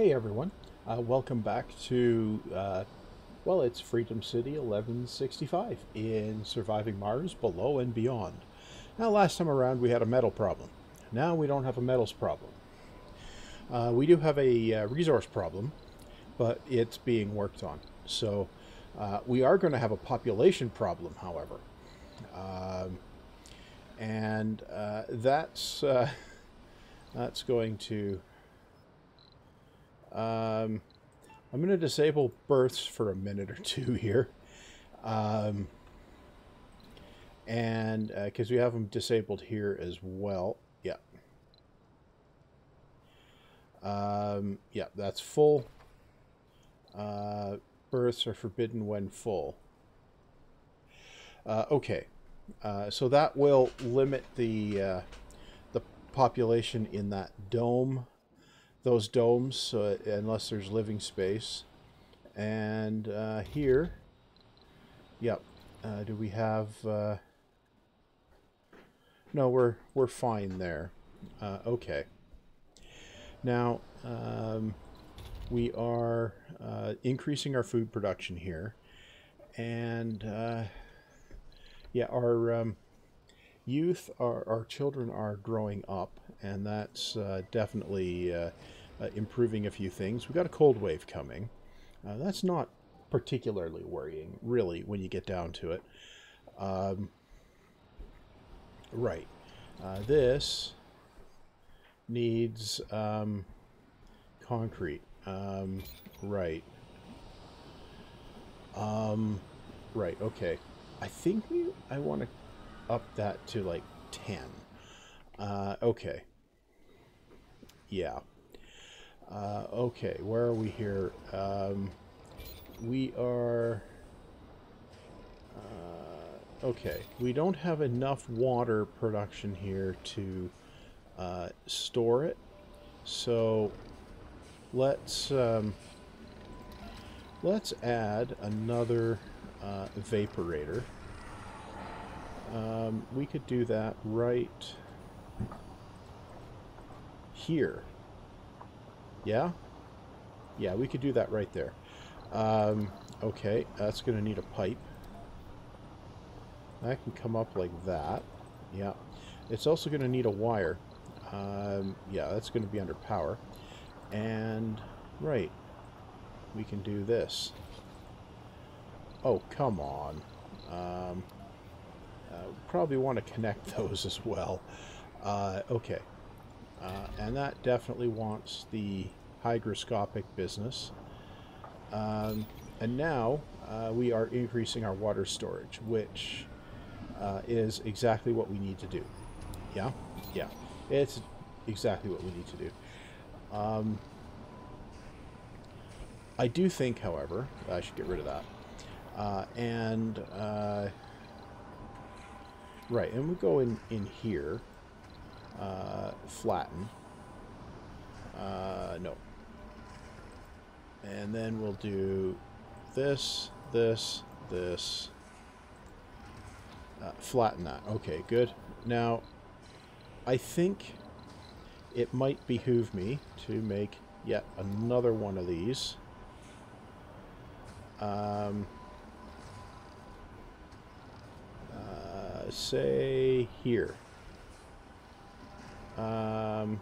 Hey everyone, uh, welcome back to, uh, well, it's Freedom City 1165 in Surviving Mars Below and Beyond. Now, last time around we had a metal problem. Now we don't have a metals problem. Uh, we do have a uh, resource problem, but it's being worked on. So uh, we are going to have a population problem, however. Um, and uh, that's, that's going to um, I'm going to disable births for a minute or two here. Um, and because uh, we have them disabled here as well. Yeah. Um, yeah, that's full. Uh, births are forbidden when full. Uh, okay. Uh, so that will limit the uh, the population in that dome those domes uh, unless there's living space. And uh, here, yep. Uh, do we have? Uh, no, we're we're fine there. Uh, okay. Now um, we are uh, increasing our food production here, and yeah, our um, youth, our, our children are growing up, and that's uh, definitely uh, uh, improving a few things. We've got a cold wave coming. Uh, that's not particularly worrying, really, when you get down to it. Um, right. Uh, this needs um, concrete. Um, right. Um, right, okay. I think we, I want to up that to like 10. Uh, okay. Yeah. Uh, okay, where are we here? Um, we are... Uh, okay, we don't have enough water production here to uh, store it. So let's um, let's add another uh, evaporator. Um, we could do that right here. Yeah? Yeah, we could do that right there. Um, okay, that's going to need a pipe. That can come up like that. Yeah. It's also going to need a wire. Um, yeah, that's going to be under power. And, right, we can do this. Oh, come on. Um, uh, probably want to connect those as well. Uh, okay. Uh, and that definitely wants the hygroscopic business. Um, and now uh, we are increasing our water storage, which uh, is exactly what we need to do. Yeah? Yeah. It's exactly what we need to do. Um, I do think, however, I should get rid of that. Uh, and uh, Right, and we go in, in here, uh, flatten. Uh, no. And then we'll do this, this, this. Uh, flatten that. Okay, good. Now, I think it might behoove me to make yet another one of these. Um, say here. Um,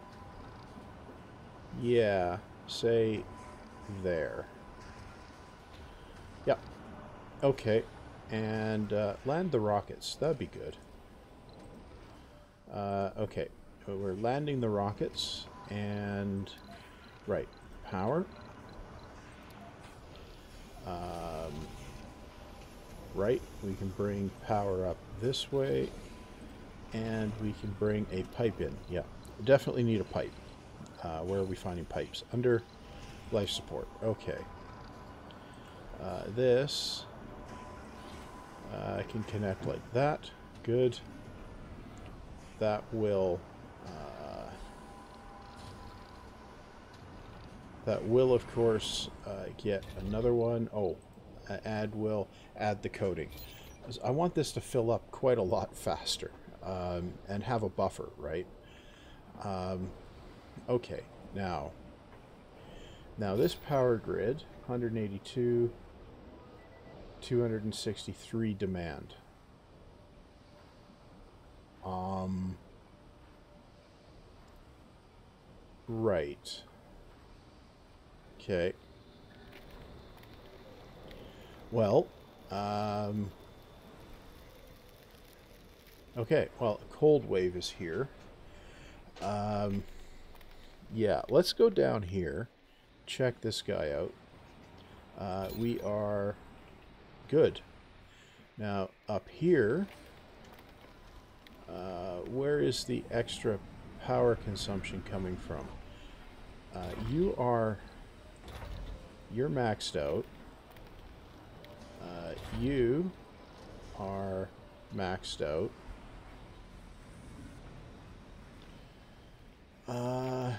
yeah, say there. Yep. Okay. And uh, land the rockets. That'd be good. Uh, okay. We're landing the rockets. And... Right. Power. Um, right. We can bring power up this way, and we can bring a pipe in. Yeah, definitely need a pipe. Uh, where are we finding pipes? Under life support. Okay. Uh, this uh, can connect like that. Good. That will uh, that will of course uh, get another one. Oh, add will add the coating. I want this to fill up quite a lot faster um, and have a buffer, right? Um, okay, now Now this power grid, 182, 263 demand. Um, right. Okay. Well, um, okay, well, cold wave is here. Um, yeah, let's go down here, check this guy out. Uh, we are good. Now, up here, uh, where is the extra power consumption coming from? Uh, you are, you're maxed out. Uh, you are maxed out. Uh,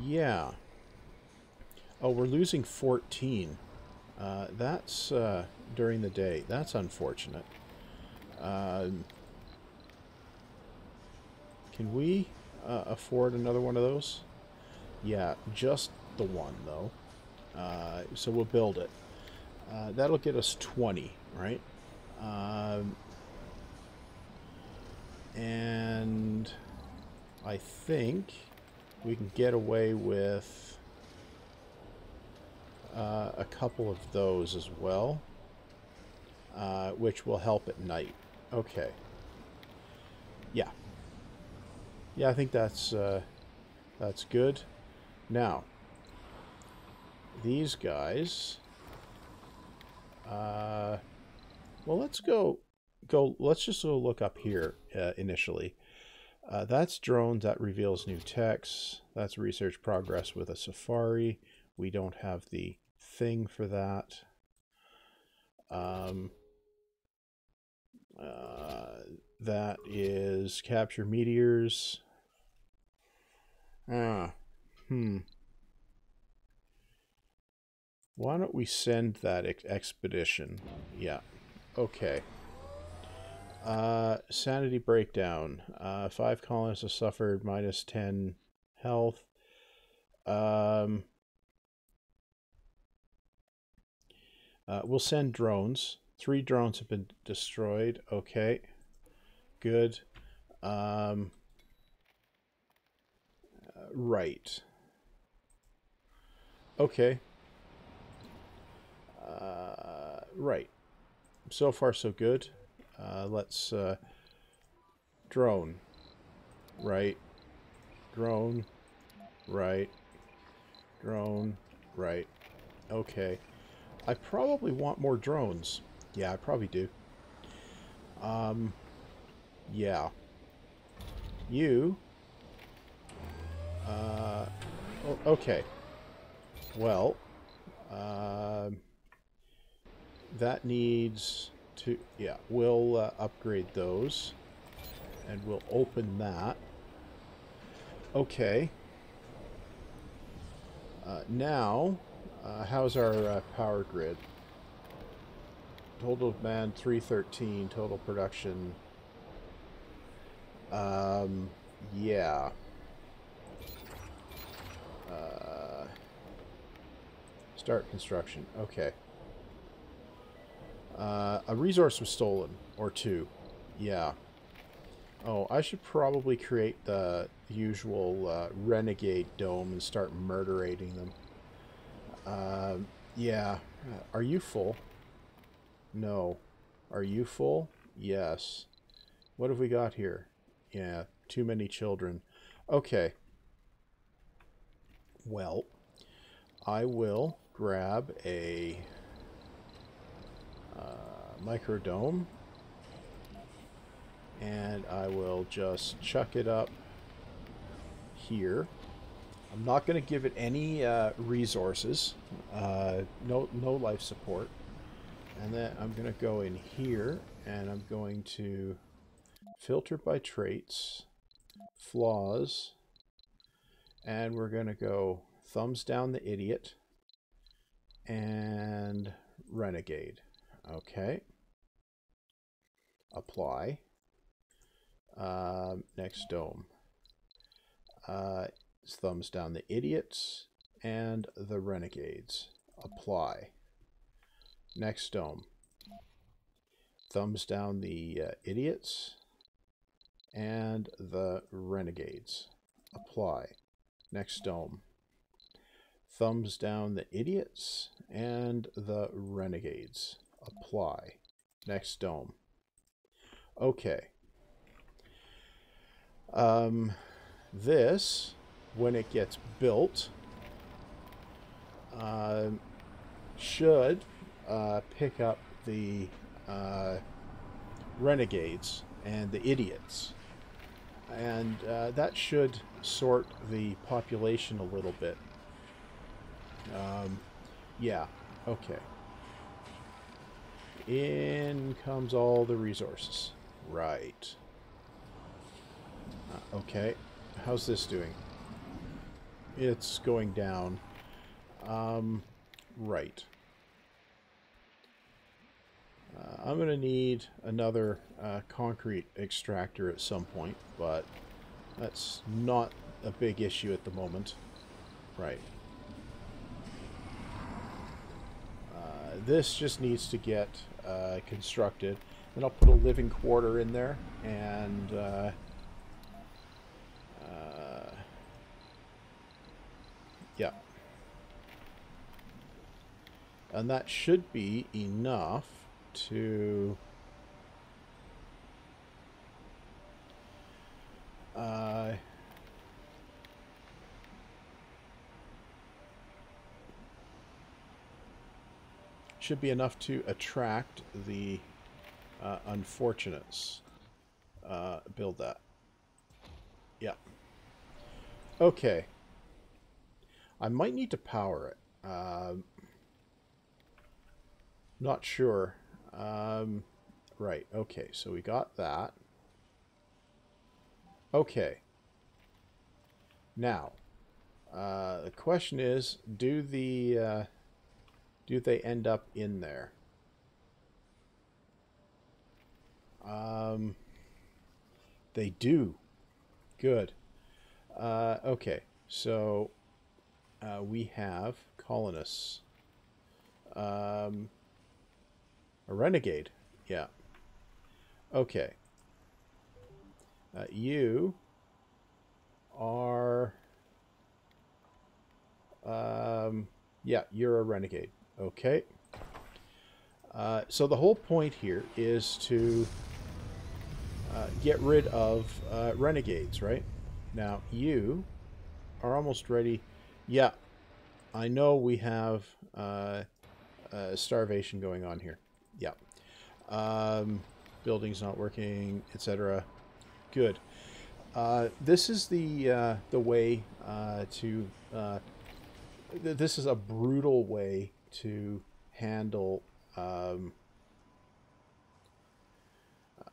yeah. Oh, we're losing 14. Uh, that's uh, during the day. That's unfortunate. Um, can we uh, afford another one of those? Yeah, just the one, though. Uh, so we'll build it. Uh, that'll get us 20, right? Um, and I think we can get away with uh, a couple of those as well, uh, which will help at night. Okay. Yeah. Yeah, I think that's uh, that's good. Now, these guys. Uh, well, let's go. Go. Let's just go look up here uh, initially. Uh, that's drones. That reveals new text. That's research progress with a Safari. We don't have the thing for that. Um, uh, that is capture meteors. Ah, hmm. Why don't we send that ex expedition? Yeah. Okay. Uh, sanity breakdown. Uh, five colonists have suffered minus 10 health. Um, uh, we'll send drones. Three drones have been destroyed. Okay. Good. Um, uh, right. Okay. Uh, right. So far, so good. Uh, let's uh, drone. Right. Drone. Right. Drone. Right. Okay. I probably want more drones. Yeah, I probably do. Um, yeah. You. Uh, okay. Well, uh, that needs to, yeah, we'll uh, upgrade those. And we'll open that. Okay. Uh, now, uh, how's our uh, power grid? Total demand 313, total production. Um, yeah. Uh, start construction. Okay. Uh, a resource was stolen, or two. Yeah. Oh, I should probably create the usual uh, renegade dome and start murderating them. Uh, yeah. Are you full? No. Are you full? Yes. What have we got here? Yeah, too many children. Okay. Well, I will grab a microdome and I will just chuck it up here. I'm not going to give it any uh, resources, uh, no, no life support. And then I'm going to go in here and I'm going to filter by traits, flaws, and we're going to go thumbs down the idiot and renegade. Okay. Apply. Uh, next dome. Uh, thumbs down the idiots and the renegades. Apply. Next dome. Thumbs down the uh, idiots and the renegades. Apply. Next dome. Thumbs down the idiots and the renegades. Apply. Next dome. Okay. Um, this, when it gets built, uh, should uh, pick up the uh, renegades and the idiots. And uh, that should sort the population a little bit. Um, yeah, okay. In comes all the resources. Right. Uh, okay. How's this doing? It's going down. Um, right. Uh, I'm going to need another uh, concrete extractor at some point, but that's not a big issue at the moment. Right. Uh, this just needs to get uh, constructed. Then I'll put a living quarter in there and uh, uh, yeah. And that should be enough to uh, should be enough to attract the uh, unfortunates. Uh, build that. Yeah. Okay. I might need to power it. Um, not sure. Um, right, okay, so we got that. Okay. Now, uh, the question is, do the uh, do they end up in there? Um, they do. Good. Uh, okay, so uh, we have colonists. Um, a renegade. Yeah. Okay. Uh, you are... Um, yeah, you're a renegade. Okay. Uh, so the whole point here is to uh, get rid of uh, renegades, right? Now, you are almost ready. Yeah, I know we have uh, starvation going on here. Yeah. Um, building's not working, etc. Good. Uh, this is the uh, the way uh, to. Uh, th this is a brutal way to handle um,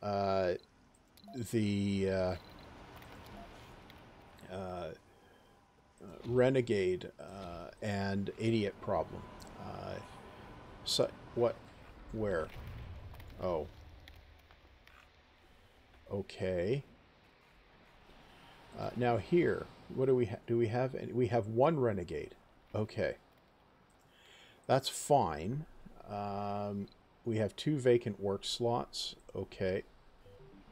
uh, the uh, renegade and idiot problem. so what where? Oh. Okay. Uh, now here, what do we do? We have we have one renegade. Okay. That's fine. Um, we have two vacant work slots. Okay.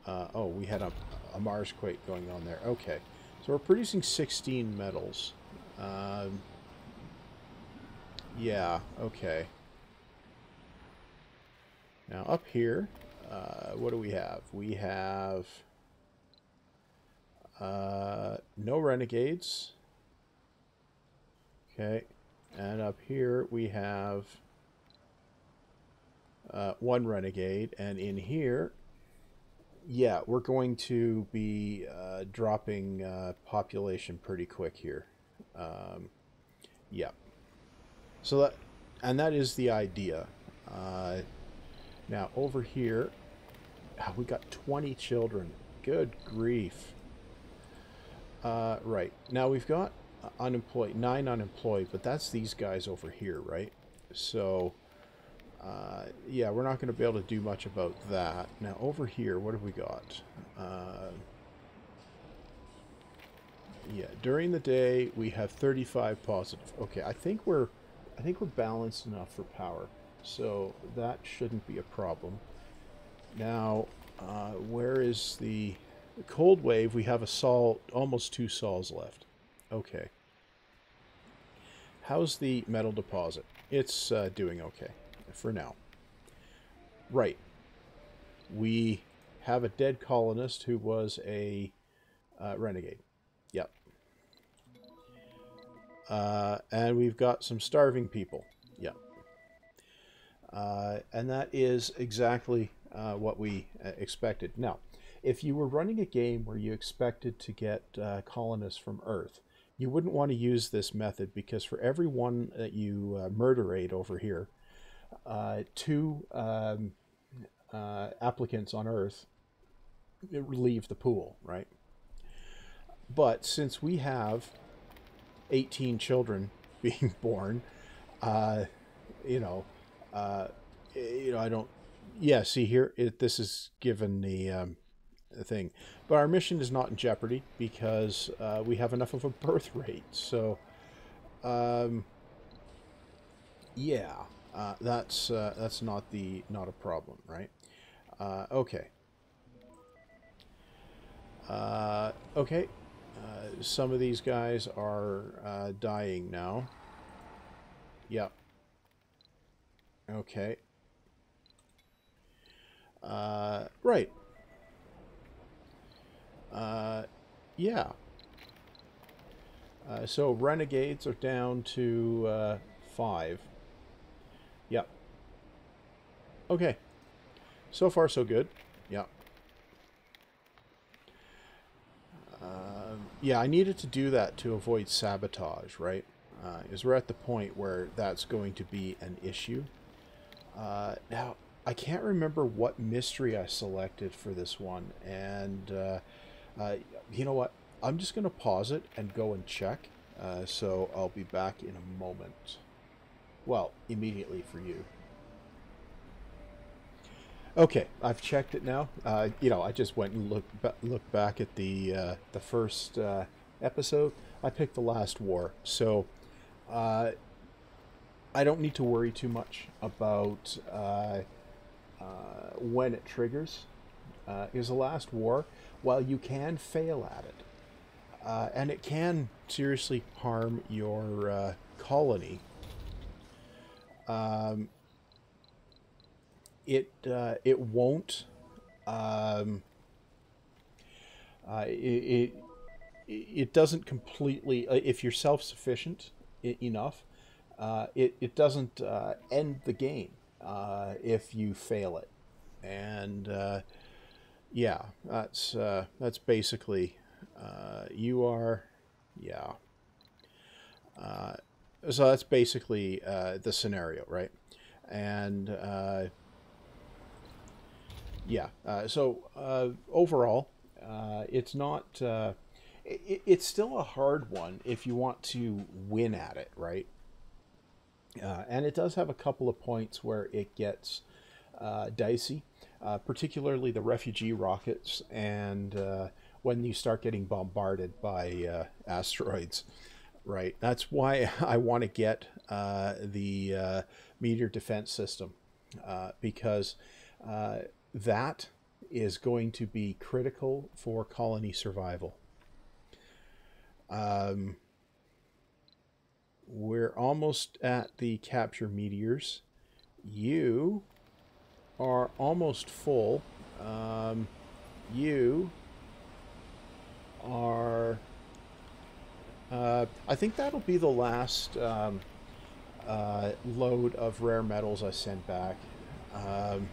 Uh, oh, we had a, a Mars quake going on there. Okay. So we're producing 16 metals. Um, yeah, okay. Now up here, uh, what do we have? We have uh, no renegades. Okay, and up here we have uh, one renegade, and in here, yeah, we're going to be uh, dropping uh, population pretty quick here. Um, yeah. So that, and that is the idea. Uh, now, over here, ah, we got 20 children. Good grief. Uh, right. Now, we've got unemployed, nine unemployed, but that's these guys over here, right? So, uh, yeah, we're not going to be able to do much about that. Now, over here, what have we got? Uh, Yeah, during the day we have 35 positive. Okay, I think we're I think we're balanced enough for power. So that shouldn't be a problem. Now, uh, where is the, cold wave? We have a sol, almost two sols left. Okay. How's the metal deposit? It's uh, doing okay for now. Right. We have a dead colonist who was a uh, renegade. Yep. Uh, and we've got some starving people. Yep. Uh, and that is exactly uh, what we uh, expected. Now, if you were running a game where you expected to get uh, colonists from Earth, you wouldn't want to use this method because for every one that you uh, murderate over here, uh, two um, uh, applicants on Earth leave the pool, right? But since we have 18 children being born, uh, you know, uh, you know, I don't. Yeah, see here, it, this is given the um, thing, but our mission is not in jeopardy because uh, we have enough of a birth rate. So, um, yeah, uh, that's uh, that's not the not a problem, right? Uh, okay. Uh, okay. Uh, some of these guys are dying now. Yep. Okay. Right. Uh, yeah. Uh, so renegades are down to uh, five. Yep. Okay. So far, so good. Yep. Um, yeah, I needed to do that to avoid sabotage, right? Uh, because we're at the point where that's going to be an issue. Uh, now, I can't remember what mystery I selected for this one, and uh, you know what? I'm just going to pause it and go and check. Uh, so I'll be back in a moment. Well, immediately for you. Okay, I've checked it now. Uh, you know, I just went and looked ba looked back at the uh, the first uh, episode. I picked the last war, so uh, I don't need to worry too much about uh, uh, when it triggers. is the last war, while you can fail at it, and it can seriously harm your colony. Um, it uh, it won't um, uh, it, it, it doesn't completely uh, if you're self-sufficient enough uh, it, it doesn't uh, end the game uh, if you fail it and yeah that's that's basically you are yeah so that's basically the scenario right and yeah. Uh, so uh, overall, uh, it's not. Uh, it, it's still a hard one if you want to win at it, right? Uh, and it does have a couple of points where it gets uh, particularly the refugee rockets and when you start getting bombarded by asteroids right? That's why I want to get uh, the uh, meteor defense system uh, because that is going to be critical for colony survival. Um, we're almost at the capture meteors. You are almost full. Um, you are... Uh, I think that'll be the last um, uh, load of rare metals I sent back. Um,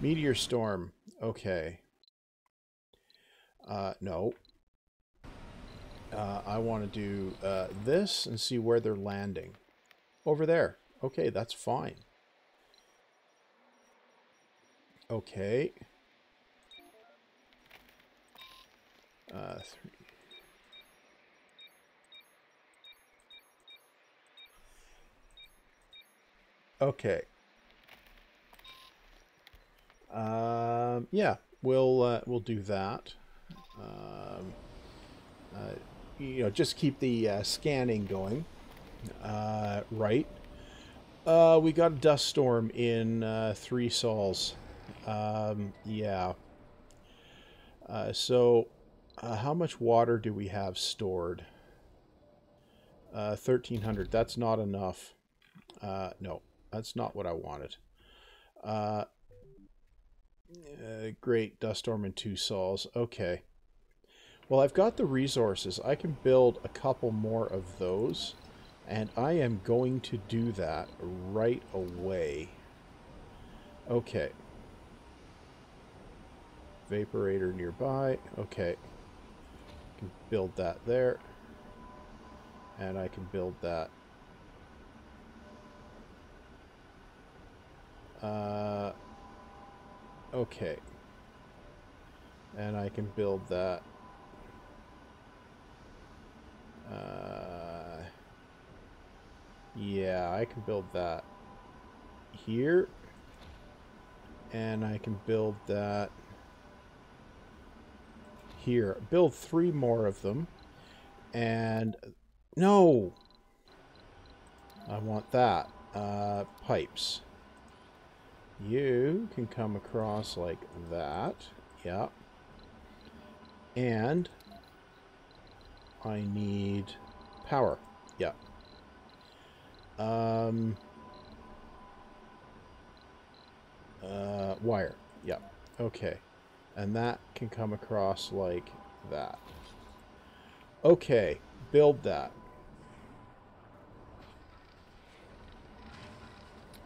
Meteor storm. Okay. Uh, no. Uh, I want to do uh, this and see where they're landing. Over there. Okay, that's fine. Okay. Uh, okay. Um, yeah, we'll uh, we'll do that. Um, uh, you know, just keep the uh, scanning going. Uh, right. Uh, we got a dust storm in uh, three sols. Um, yeah. Uh, so, uh, how much water do we have stored? Uh, 1300. That's not enough. Uh, no, that's not what I wanted. Uh, uh, great, dust storm in two sols. Okay. Well, I've got the resources. I can build a couple more of those. And I am going to do that right away. Okay. Vaporator nearby. Okay. Can build that there. And I can build that. Uh, okay. And I can build that. Uh, yeah, I can build that here. And I can build that here. Build three more of them. And no! I want that. Uh, pipes. You can come across like that. Yep. And I need power. Yep. Um, uh, wire. Yep. Okay. And that can come across like that. Okay. Build that.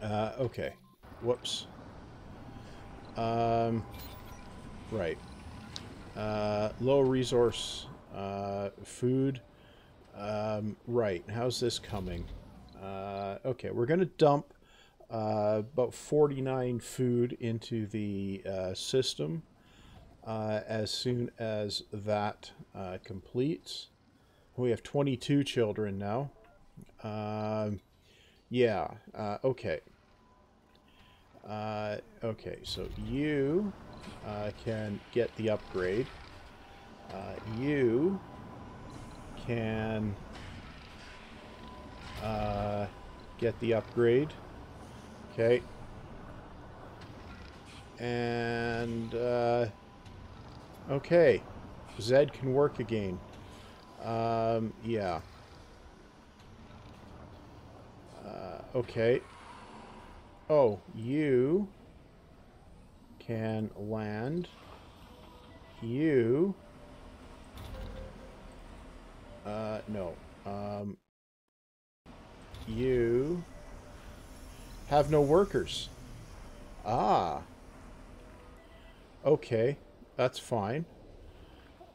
Uh, okay. Whoops. Um, right. Uh, low resource uh, food. Um, right. How's this coming? Uh, okay, we're going to dump uh, about 49 food into the uh, system uh, as soon as that uh, completes. We have 22 children now. Um, yeah, uh, okay. Uh, okay, so you uh, can get the upgrade. Uh, you can get the upgrade. Okay. And, okay. Zed can work again. Um, yeah. Uh, okay. Oh, you can land. You. Uh, no. Um, you have no workers. Ah. Okay, that's fine.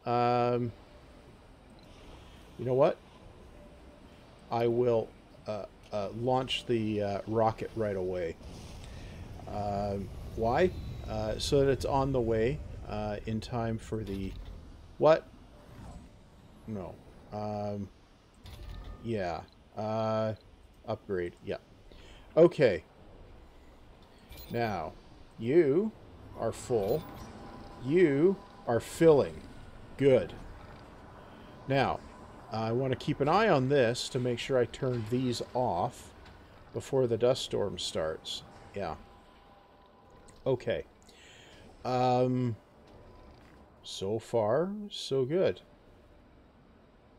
Um, you know what? I will uh, uh, launch the uh, rocket right away. Um, why? Uh, so that it's on the way uh, in time for the... What? No. Um, yeah. Uh, upgrade. Yeah. Okay. Now, you are full. You are filling. Good. Now, I want to keep an eye on this to make sure I turn these off before the dust storm starts. Yeah. Okay. Um, so far, so good.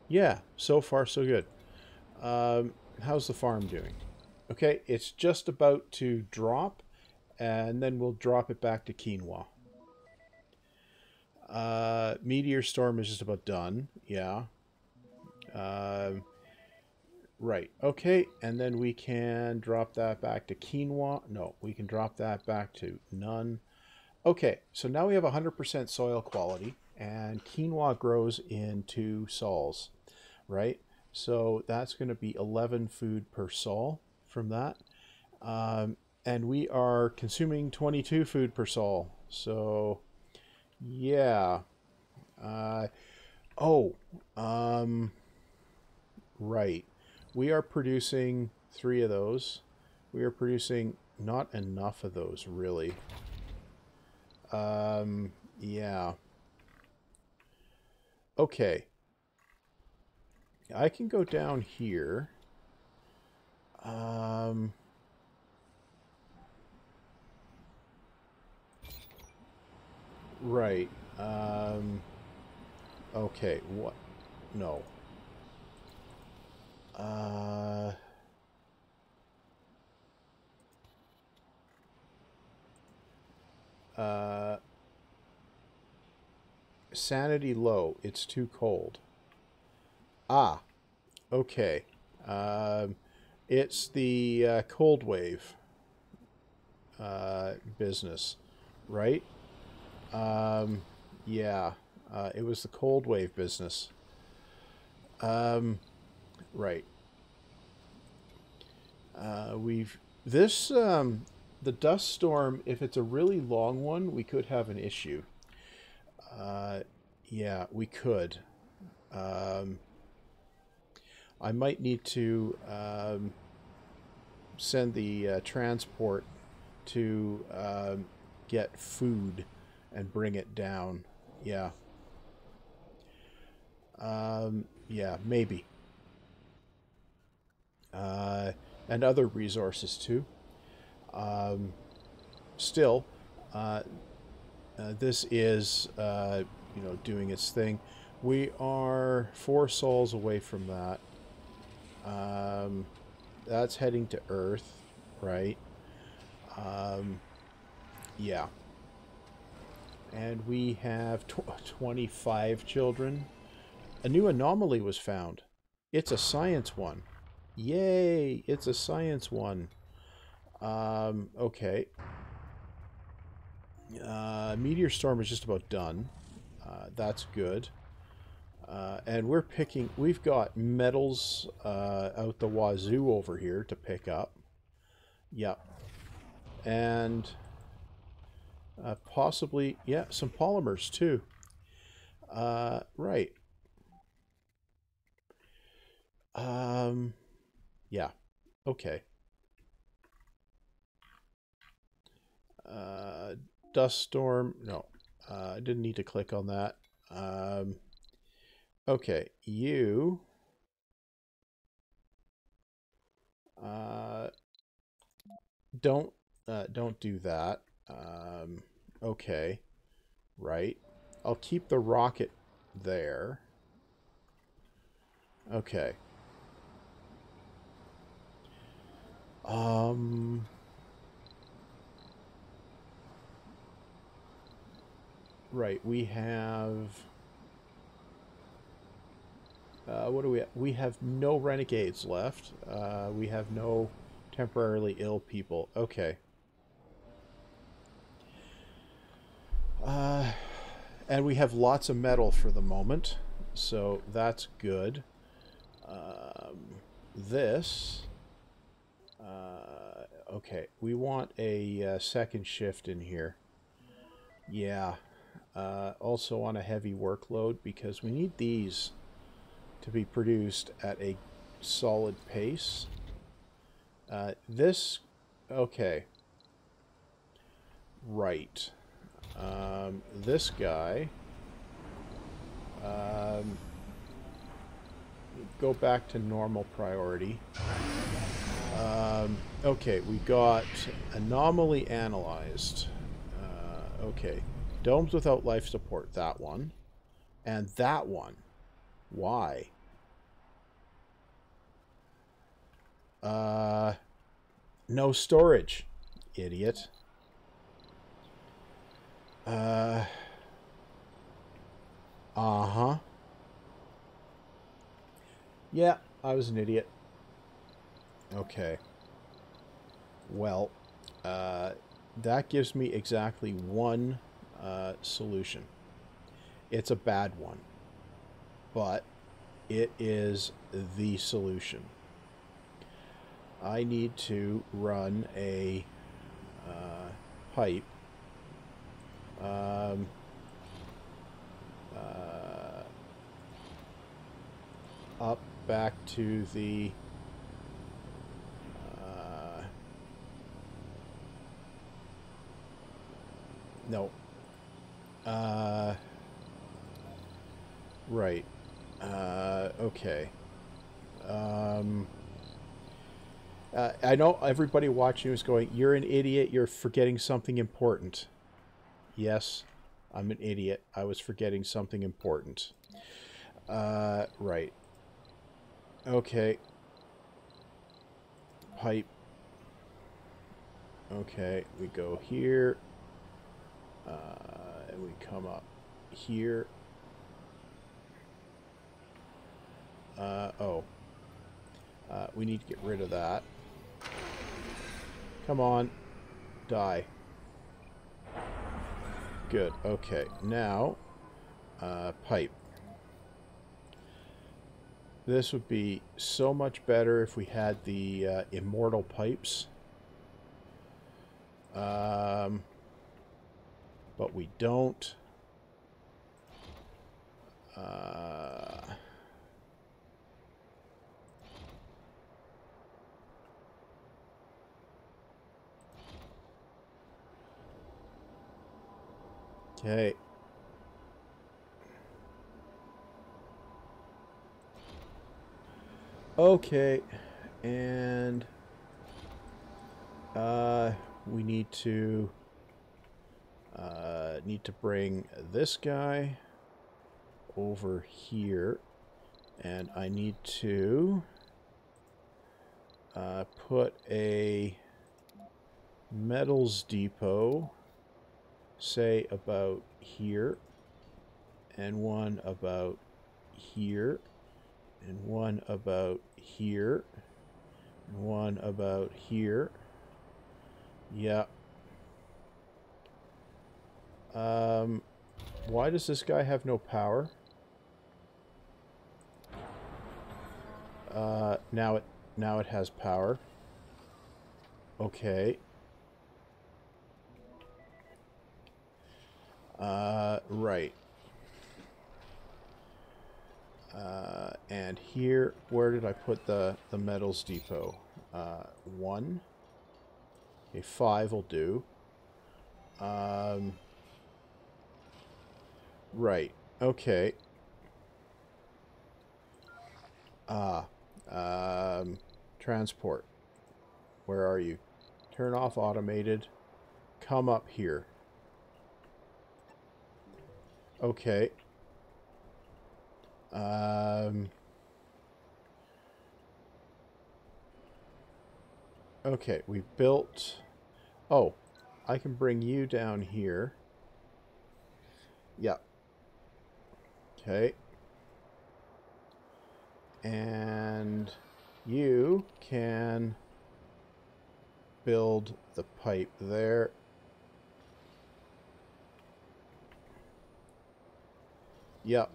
Yeah, so far, so good. Um, how's the farm doing? Okay, it's just about to drop, and then we'll drop it back to quinoa. Uh, meteor storm is just about done. Yeah. Uh, right. Okay, and then we can drop that back to quinoa. No, we can drop that back to none. Okay, so now we have 100% soil quality, and quinoa grows in two sols, right? So that's going to be 11 food per sol from that. Um, and we are consuming 22 food per sol. So, yeah. Uh, oh, um, right. We are producing three of those. We are producing not enough of those, really. Um, yeah. Okay. I can go down here. Um... Right. Um... Okay, what? No. Uh... Uh... Sanity low. It's too cold. Ah. Okay. Um, it's the uh, cold wave uh, business, right? Um, yeah. Uh, it was the cold wave business. Um, right. Uh, we've this um, the dust storm. If it's a really long one, we could have an issue. Uh, yeah, we could. Um, I might need to um, send the uh, transport to um, get food and bring it down. Yeah. Um, yeah, maybe. Uh, and other resources too. Um, still, uh, uh, this is, uh, you know, doing its thing. We are four sols away from that. Um, that's heading to Earth, right? Um, yeah. And we have tw 25 children. A new anomaly was found. It's a science one. Yay! It's a science one. Um, okay. Uh, meteor storm is just about done. Uh, that's good. Uh, and we're picking, we've got metals uh, out the wazoo over here to pick up. Yep. And uh, possibly, yeah, some polymers too. Uh, right. Um, yeah. Okay. Uh, dust storm. No, uh, I didn't need to click on that. Um, okay, you. Uh, don't uh, don't do that. Um, okay, right. I'll keep the rocket there. Okay. Um. Right, we have... Uh, what do we have? We have no renegades left. Uh, we have no temporarily ill people. Okay. And we have lots of metal for the moment, so that's good. Um, this... Uh, okay, we want a uh, second shift in here. Yeah, uh, also on a heavy workload because we need these to be produced at a solid pace. Uh, this, okay. Right. Um, this guy, um, go back to normal priority. Um, okay, we got anomaly analyzed. Uh, okay. Domes without life support, that one. And that one. Why? Uh, no storage, idiot. Uh, uh-huh. Yeah, I was an idiot. Okay. Well, uh, that gives me exactly one uh, solution. It's a bad one, but it is the solution. I need to run a uh, pipe um, uh, up back to the uh, no uh, right. Uh, okay. Um, uh, I know everybody watching is going, You're an idiot. You're forgetting something important. Yes, I'm an idiot. I was forgetting something important. Uh, right. Okay. Pipe. Okay, we go here. Uh, and we come up here. Uh, oh. Uh, we need to get rid of that. Come on. Die. Good. Okay. Now, uh, pipe. This would be so much better if we had the uh, immortal pipes. Um, but we don't. Uh, okay. Okay, and uh, we need to uh, need to bring this guy over here, and I need to uh, put a metals depot, say about here, and one about here and one about here, and one about here. Yeah. Um, why does this guy have no power? Uh, now it now it has power. Okay. Uh, right. Uh, and here, where did I put the, the metals depot? Uh, one. Okay, five will do. Um, right. Okay. Ah. Um, transport. Where are you? Turn off automated. Come up here. Okay. Um, okay, we built... Oh, I can bring you down here. Yep. Okay. And you can build the pipe there. Yep.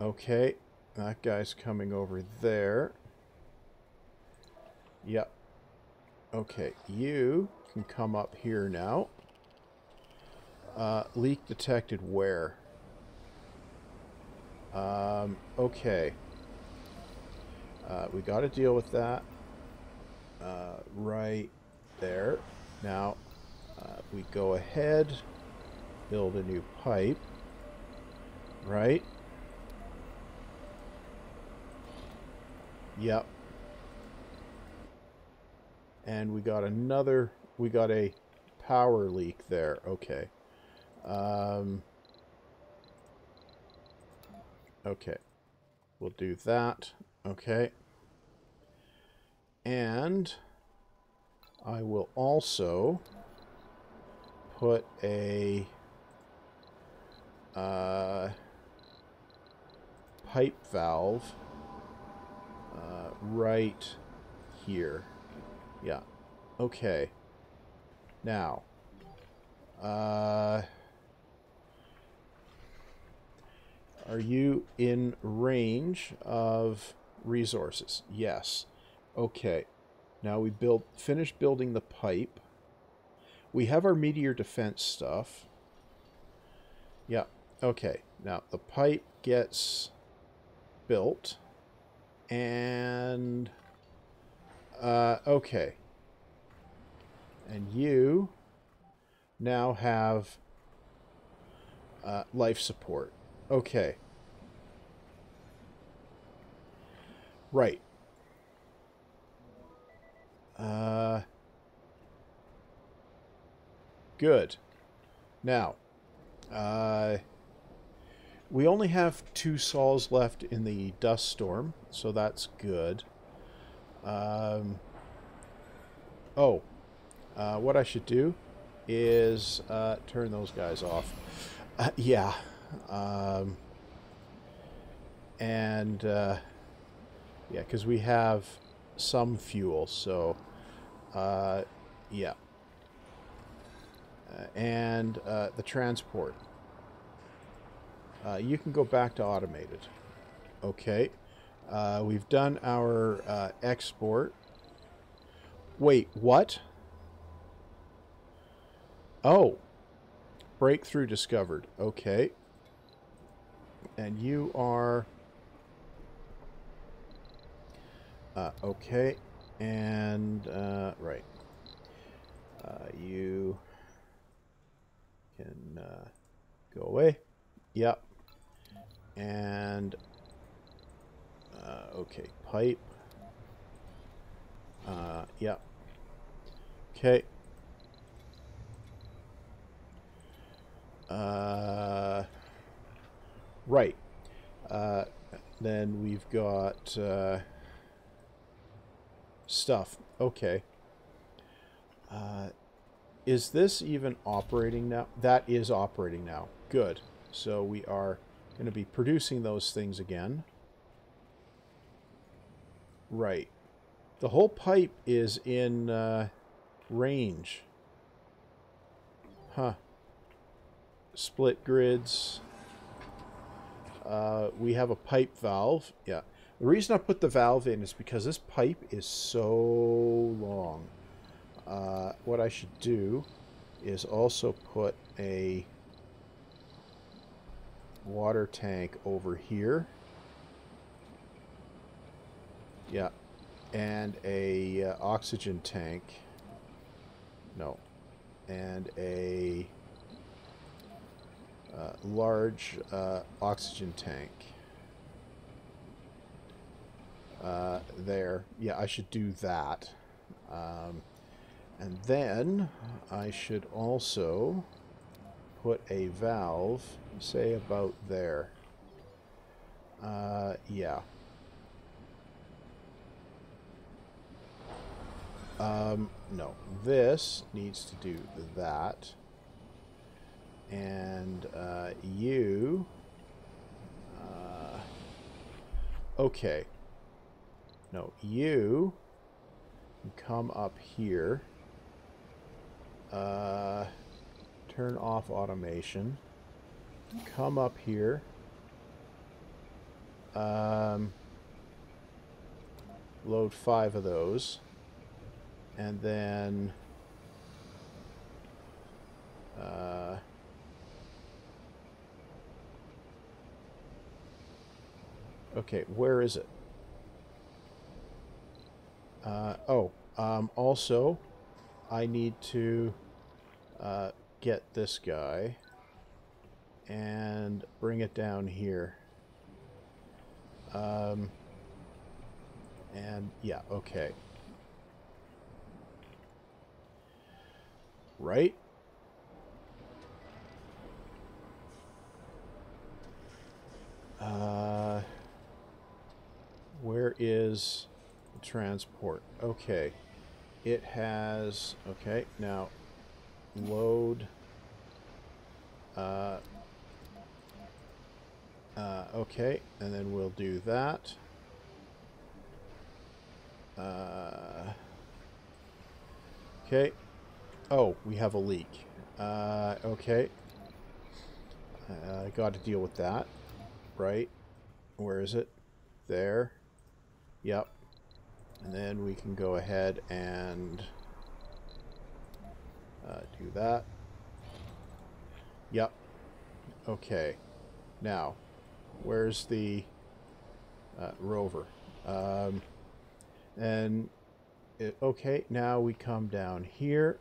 Okay, that guy's coming over there. Yep. Okay, you can come up here now. Uh, leak detected where? Um, okay. Uh, we got to deal with that. Uh, right there. Now, uh, we go ahead, build a new pipe. Right? Yep. And we got another, we got a power leak there. Okay. Um, okay. We'll do that. Okay. And I will also put a uh, pipe valve uh, right here. Yeah. Okay. Now, uh, are you in range of resources? Yes. Okay. Now we build, finish building the pipe. We have our meteor defense stuff. Yeah. Okay. Now the pipe gets built. And, uh, okay. And you now have uh, life support. Okay. Right. Uh, good. Now, uh, we only have two sols left in the dust storm, so that's good. Um, oh, uh, what I should do is uh, turn those guys off. Uh, yeah. Um, and uh, yeah, because we have some fuel, so uh, yeah. Uh, and the transport. Uh, you can go back to automated. Okay. Uh, we've done our uh, export. Wait, what? Oh. Breakthrough discovered. Okay. And you are... Uh, okay. And, uh, right. Uh, you can go away. Yep. And, uh, okay, pipe. Uh, yep. Okay. Uh, right. Uh, then we've got uh, stuff. Okay. Uh, is this even operating now? That is operating now. Good. So we are going to be producing those things again. Right. The whole pipe is in uh, range. Huh. Split grids. Uh, we have a pipe valve. Yeah. The reason I put the valve in is because this pipe is so long. Uh, what I should do is also put a water tank over here. Yeah. And a uh, oxygen tank. No. And a uh, large uh, oxygen tank. Uh, there. Yeah, I should do that. Um, and then I should also put a valve, say about there. Uh, yeah. Um, no. This needs to do that. And uh, you... Uh, okay. No, you come up here. Uh, turn off automation. Come up here. Um, load five of those. And then... Uh, okay, where is it? Uh, oh, um, also, I need to uh, get this guy and bring it down here. Um, and yeah, okay. Right? Uh, where is transport? Okay. It has, okay, now load, uh, uh, okay, and then we'll do that. Uh, okay. Oh, we have a leak. Uh, okay. I uh, got to deal with that. Right. Where is it? There. Yep. And then we can go ahead and uh, do that. Yep. Okay. Now, where's the uh, rover? Um, and, it, okay, now we come down here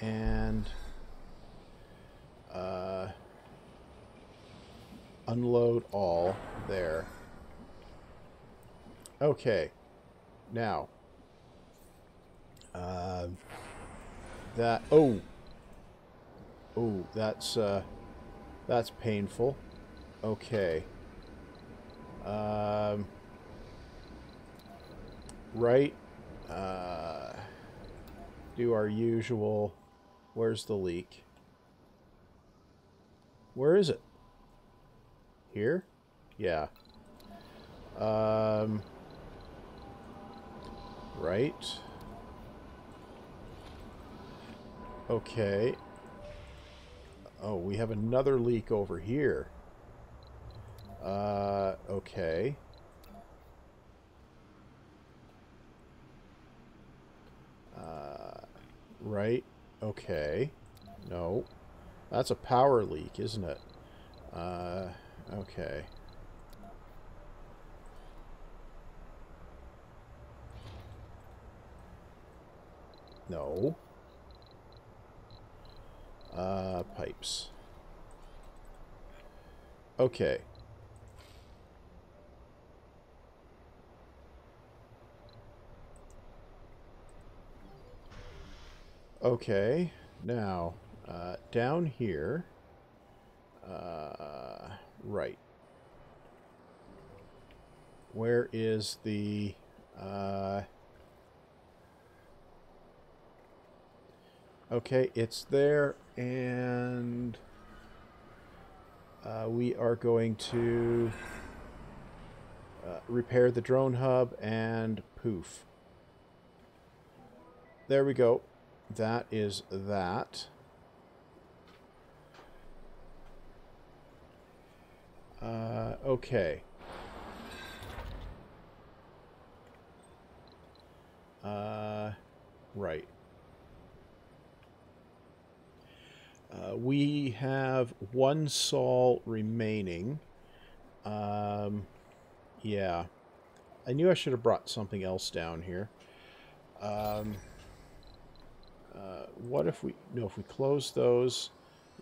and uh, unload all there. Okay. Now. Uh, that... Oh! Oh, that's, uh... That's painful. Okay. Um... Right. Uh... Do our usual... Where's the leak? Where is it? Here? Yeah. Um... Right. Okay. Oh, we have another leak over here. Uh, okay. Uh, right. Okay. No. That's a power leak, isn't it? Uh, okay. No. Uh, pipes. Okay. Okay, now, uh, down here, uh, right. Where is the, uh, Okay, it's there, and uh, we are going to uh, repair the drone hub and poof. There we go. That is that. Uh, okay. Uh, right. Uh, we have one Sol remaining. Um, yeah. I knew I should have brought something else down here. Um, uh, what if we... No, if we close those...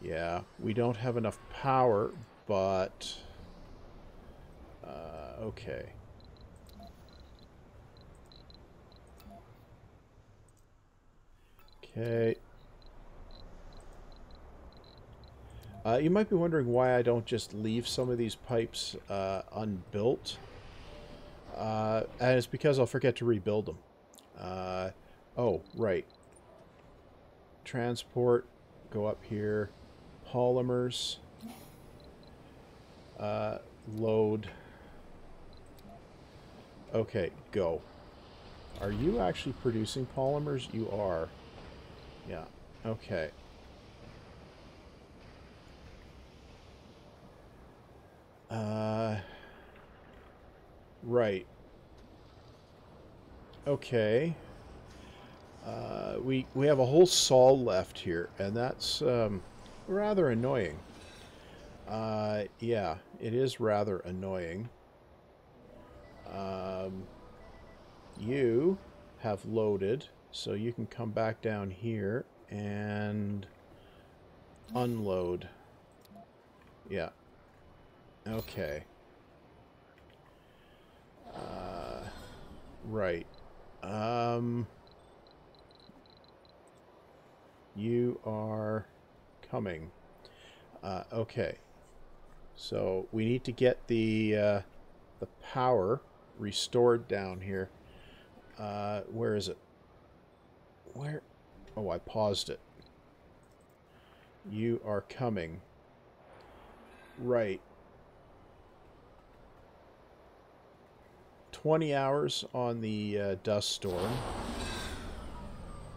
Yeah, we don't have enough power, but... Uh, okay. Okay. Uh, you might be wondering why I don't just leave some of these pipes uh, unbuilt. Uh, and it's because I'll forget to rebuild them. Uh, oh, right. Transport, go up here. Polymers. Uh, load. Okay, go. Are you actually producing polymers? You are. Yeah, okay. Uh, right. Okay. Uh, we we have a whole sol left here, and that's um, rather annoying. Uh, yeah, it is rather annoying. Um, you have loaded, so you can come back down here and unload. Yeah, Okay. Uh, right. Um, you are coming. Uh, okay. So we need to get the uh, the power restored down here. Uh, where is it? Where? Oh, I paused it. You are coming. Right. 20 hours on the uh, dust storm.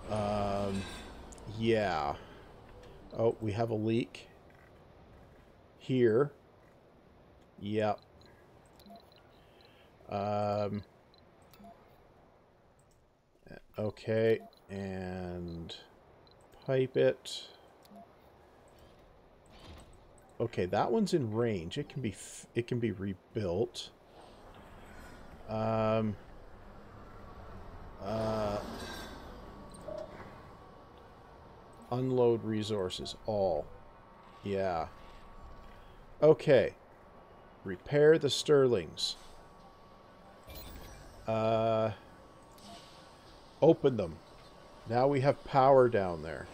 Um, yeah. Oh, we have a leak. Here. Yep. Um, okay, and pipe it. Okay, that one's in range. It can be it can be rebuilt. Um, uh, unload resources, all. Yeah. Okay. Repair the Stirlings. Uh, open them. Now we have power down there.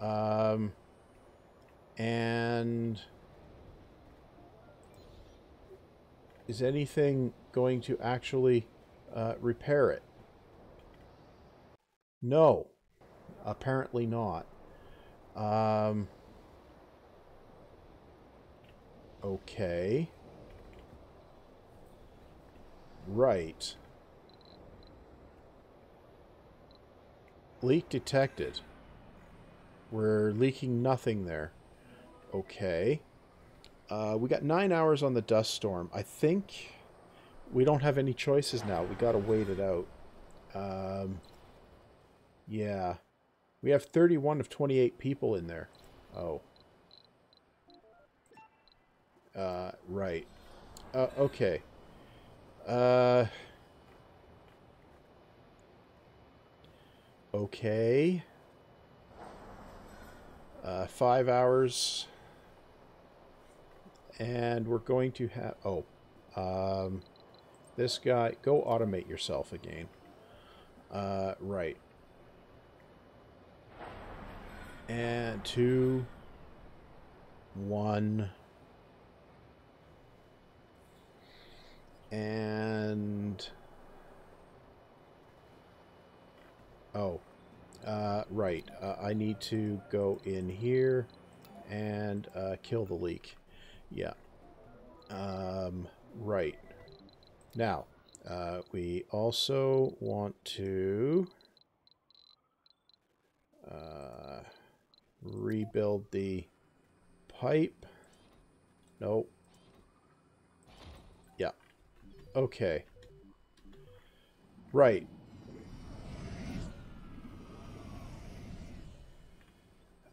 Um, and is anything going to actually uh, repair it? No, apparently not. Um, okay. Right. Leak detected. We're leaking nothing there. Okay. Uh, we got nine hours on the dust storm. I think we don't have any choices now. We got to wait it out. Um, yeah. We have 31 of 28 people in there. Oh. Uh, right. Uh, okay. Uh... Okay. Uh, five hours. And we're going to have... Oh. Um, this guy... Go automate yourself again. Uh, right. And two... One... And... Oh. Uh, right. Uh, I need to go in here and uh, kill the leak. Yeah. Um, right. Now, uh, we also want to uh, rebuild the pipe. Nope. Yeah. Okay. Right.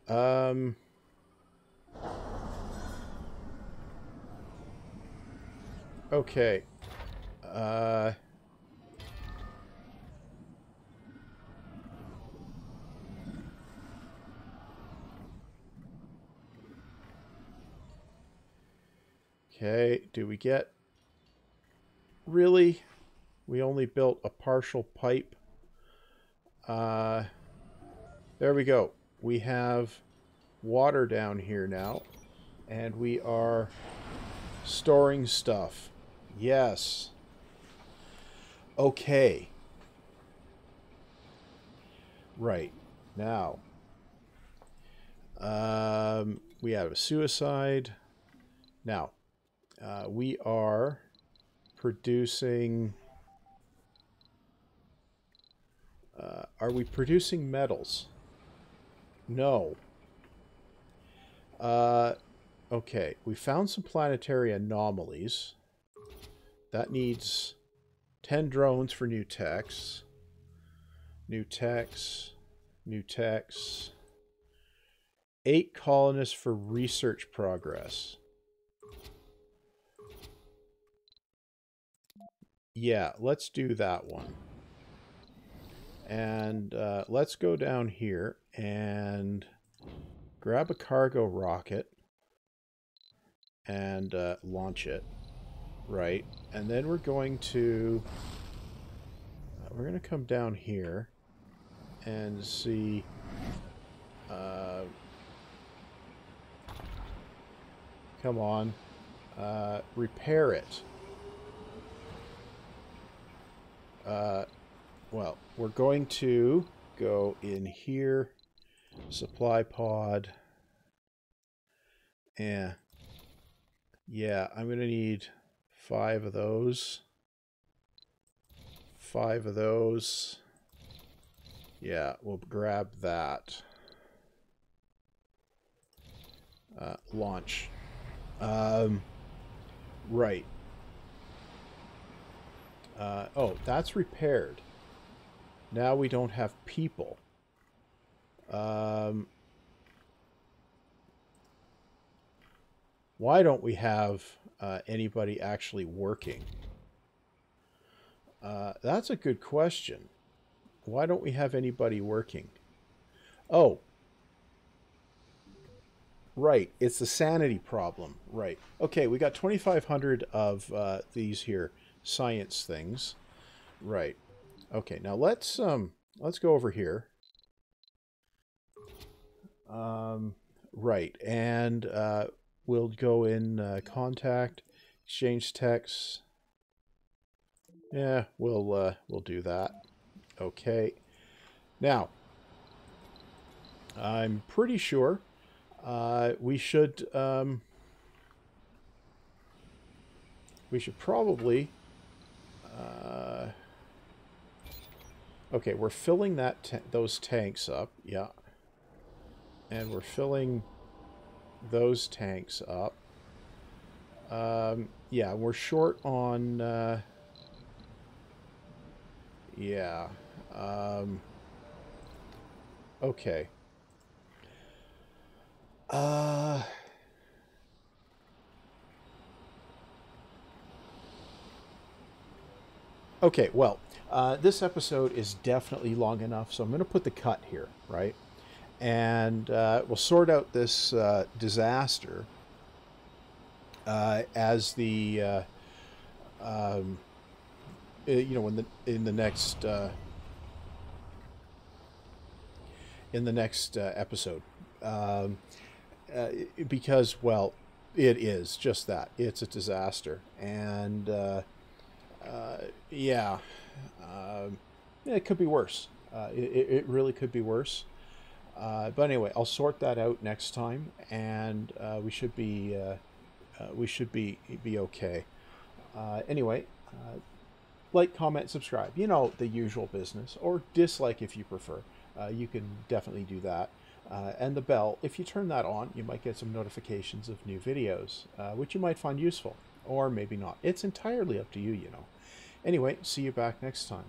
Um. Okay. Uh. Okay, do we get... Really? We only built a partial pipe. Uh, there we go we have water down here now. And we are storing stuff. Yes. Okay. Right. Now. Um, we have a suicide. Now. Uh, we are producing... Uh, are we producing metals? No. Uh, okay, we found some planetary anomalies. That needs 10 drones for new techs. New techs. New techs. Eight colonists for research progress. Yeah, let's do that one. And uh, let's go down here and grab a cargo rocket and uh, launch it. Right. And then we're going to... Uh, we're going to come down here and see... Uh, come on. Uh, repair it. Uh, well, we're going to go in here Supply pod. Yeah. Yeah, I'm going to need five of those. Five of those. Yeah, we'll grab that. Uh, launch. Um, right. Uh, oh, that's repaired. Now we don't have people. Um, why don't we have uh, anybody actually working? Uh, that's a good question. Why don't we have anybody working? Oh, right. It's the sanity problem. Right. Okay, we got 2,500 of uh, these here. Science things. Right. Okay, now let's um let's go over here. Um, right, and uh, we'll go in uh, contact, exchange text. Yeah, we'll uh, we'll do that. Okay. Now, I'm pretty sure uh, we should um, we should probably uh, okay we're filling that those tanks up yeah. And we're filling those tanks up. Um, yeah we're short on uh, yeah um, okay uh Okay, well, uh, this episode is definitely long enough, so I'm going to put the cut here, right? And uh, we'll sort out this uh, disaster uh, as the, uh, um, uh, you know, in the in the next in the next episode, um, because well, it is just that. It's a disaster, and uh, yeah, um, it could be worse. Uh, it, it really could be worse. Uh, but anyway, I'll sort that out next time, and uh, we should be uh, uh, we should be be okay. anyway, like, comment, subscribe. You know the usual business, or dislike if you prefer. you can definitely do that. and the bell, if you turn that on, you might get some notifications of new videos, which you might find useful, or maybe not. It's entirely up to you, you know. Anyway, see you back next time.